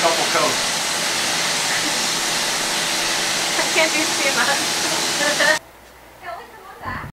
couple coats. I can't do too much.